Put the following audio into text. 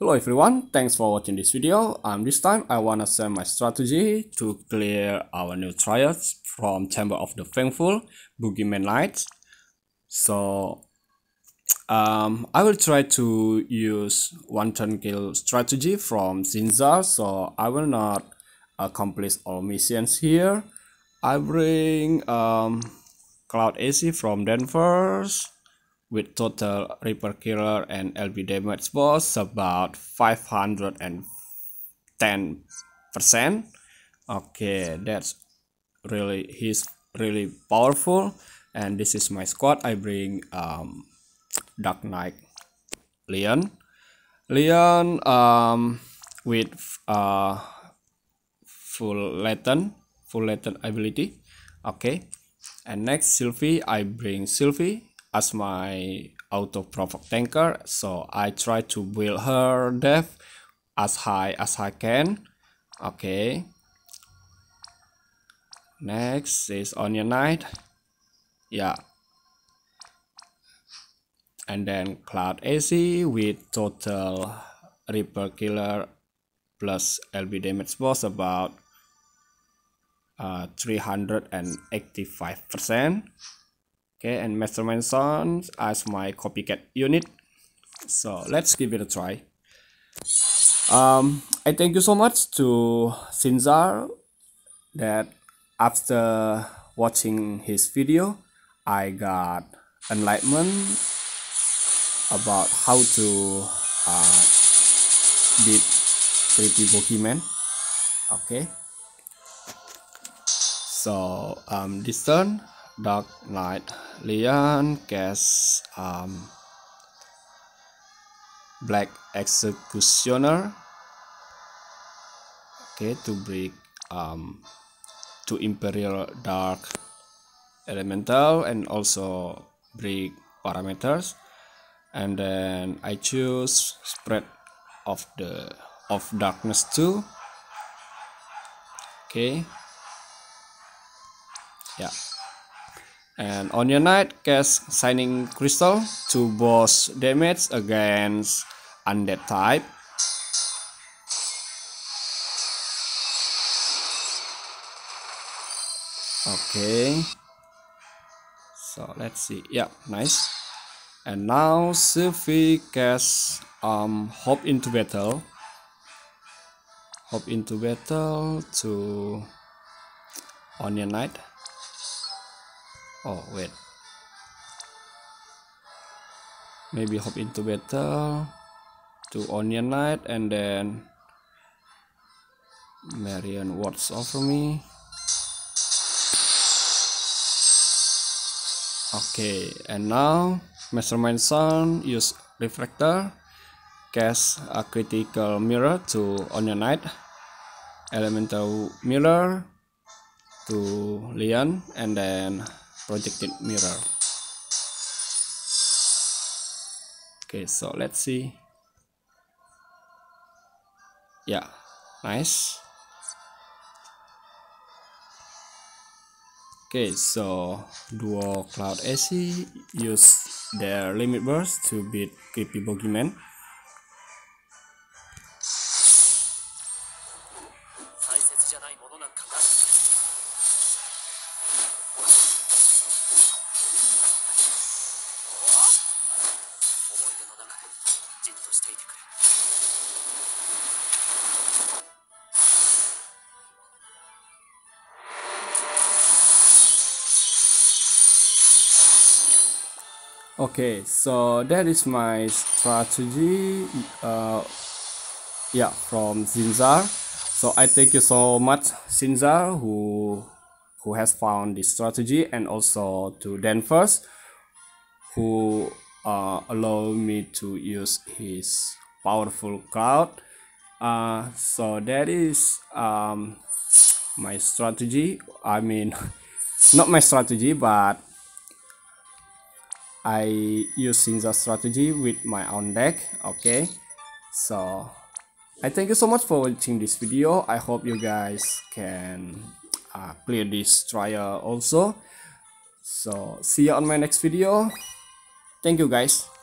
Hello everyone, thanks for watching this video. Um, this time I wanna share my strategy to clear our new trials from Chamber of the Vengeful, Bogeyman Nights. So, um, I will try to use one turn kill strategy from Sinzar, so I will not accomplish all missions here. I bring um, Cloud AC from Danvers with total Reaper Killer and LB damage was about 510 percent. Okay that's really he's really powerful. And this is my squad. I bring um, Dark Knight Leon. Leon um, with uh, full latent full latent ability. Okay and next Sylvie I bring Sylvie as my auto provoke tanker so I try to build her def as high as I can. Okay. Next is onion knight. Yeah. And then cloud AC with total reaper killer plus LB damage was about uh, 385 percent okay and mastermind sons as my copycat unit. So let's give it a try. Um i thank you so much to sinzar that after watching his video i got enlightenment about how to uh, beat creepy bogeyman okay. So um this turn Dark Knight Leon cast um, Black Executioner. Okay to break um, to Imperil Dark Elemental and also break parameters. And then I choose spread of the of darkness 2 okay. Yeah and Onion Knight, cast Shining Crystal to boss damage against undead type. Okay. So let's see. Yeah, nice. And now Sylvie casts um hop into battle. Hop into battle to Onion Knight oh wait. Maybe hop into battle. To onion knight and then marion watch over me. Okay and now mastermind son use reflector. Cast a critical mirror to onion knight. Elemental mirror to leon and then projected mirror okay so let's see. Yeah nice. Okay so duo cloud AC use their limit burst to beat creepy bogeyman Okay, so that is my strategy. Uh, yeah, from Sinzar. So I thank you so much, Sinzar, who who has found this strategy, and also to Danvers, who uh, allow me to use his powerful cloud uh, so that is um, my strategy I mean not my strategy but I using the strategy with my own deck okay? So I thank you so much for watching this video. I hope you guys can uh, clear this trial also. So see you on my next video. Thank you guys.